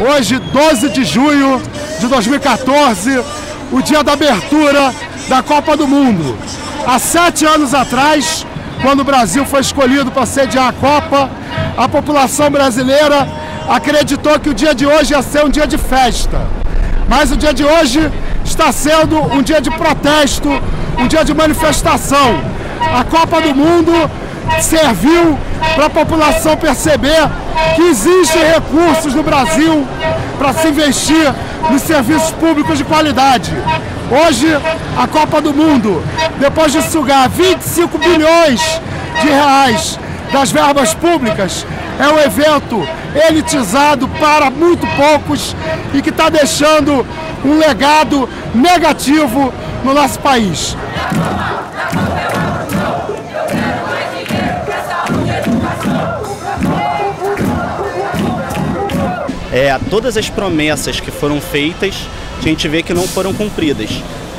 Hoje, 12 de junho de 2014, o dia da abertura da Copa do Mundo. Há sete anos atrás, quando o Brasil foi escolhido para sediar a Copa, a população brasileira acreditou que o dia de hoje ia ser um dia de festa. Mas o dia de hoje está sendo um dia de protesto, um dia de manifestação. A Copa do Mundo serviu para a população perceber que existem recursos no Brasil para se investir nos serviços públicos de qualidade. Hoje, a Copa do Mundo, depois de sugar 25 bilhões de reais das verbas públicas, é um evento elitizado para muito poucos e que está deixando um legado negativo no nosso país. É, todas as promessas que foram feitas, a gente vê que não foram cumpridas.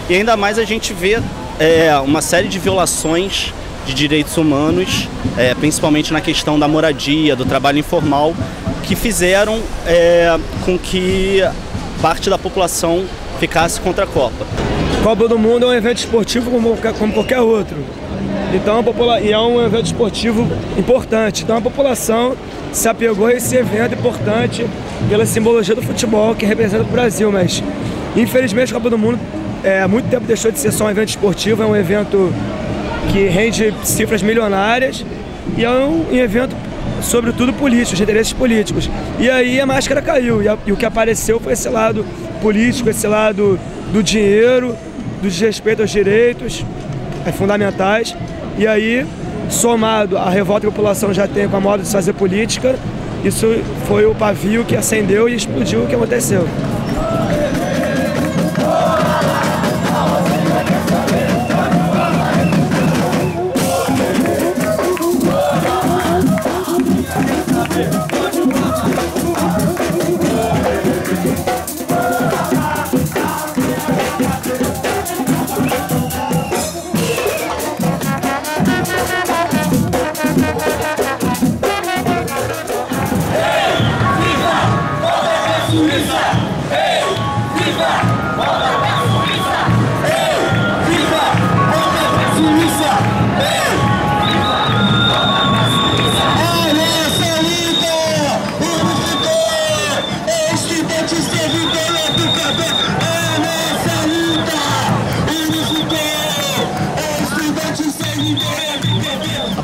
E ainda mais a gente vê é, uma série de violações de direitos humanos, é, principalmente na questão da moradia, do trabalho informal, que fizeram é, com que parte da população ficasse contra a Copa. Copa do Mundo é um evento esportivo como, como qualquer outro. Então, e é um evento esportivo importante. Então, a população se apegou a esse evento importante pela simbologia do futebol que representa o Brasil, mas infelizmente a Copa do Mundo é, há muito tempo deixou de ser só um evento esportivo, é um evento que rende cifras milionárias e é um, um evento sobretudo político, de interesses políticos. E aí a máscara caiu e, a, e o que apareceu foi esse lado político, esse lado do dinheiro, do desrespeito aos direitos é, fundamentais. E aí, somado à revolta que a população já tem com a moda de fazer política, isso foi o pavio que acendeu e explodiu o que aconteceu.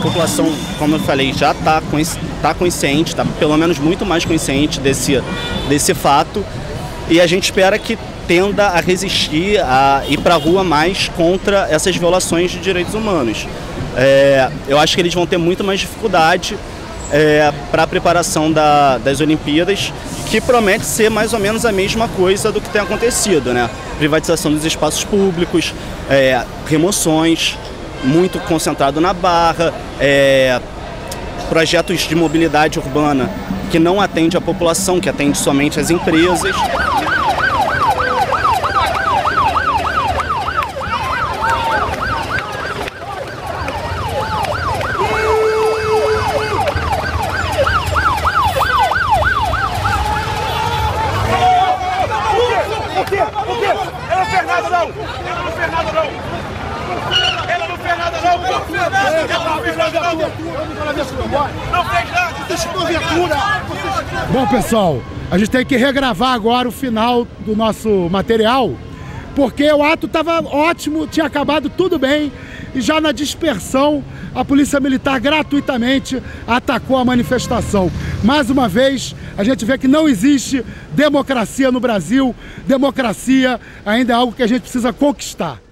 População, como eu falei, já está tá consciente, está pelo menos muito mais consciente desse, desse fato e a gente espera que tenda a resistir, a ir para a rua mais contra essas violações de direitos humanos. É, eu acho que eles vão ter muito mais dificuldade é, para a preparação da, das Olimpíadas, que promete ser mais ou menos a mesma coisa do que tem acontecido, né? Privatização dos espaços públicos, é, remoções, muito concentrado na Barra, é, projetos de mobilidade urbana que não atende a população, que atende somente as empresas. Fernando não! Ela não fez nada não! Ela não Bom, pessoal, a gente tem que regravar agora o final do nosso material, porque o ato estava ótimo, tinha acabado tudo bem, e já na dispersão a Polícia Militar gratuitamente atacou a manifestação. Mais uma vez, a gente vê que não existe democracia no Brasil. Democracia ainda é algo que a gente precisa conquistar.